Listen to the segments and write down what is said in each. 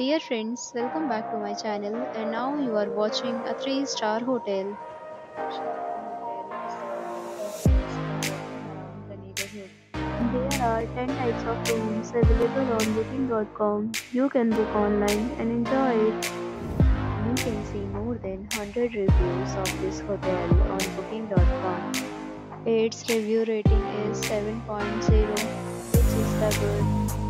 Dear friends, welcome back to my channel and now you are watching a 3 star hotel. There are 10 types of rooms available on booking.com. You can book online and enjoy it. You can see more than 100 reviews of this hotel on booking.com. Its review rating is 7.0 which is the good.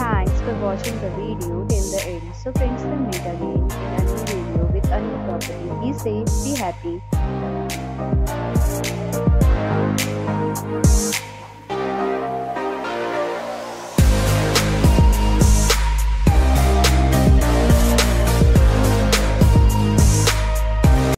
Thanks for watching the video till the end. So friends will meet again in a new video with a new property. Be safe, be happy.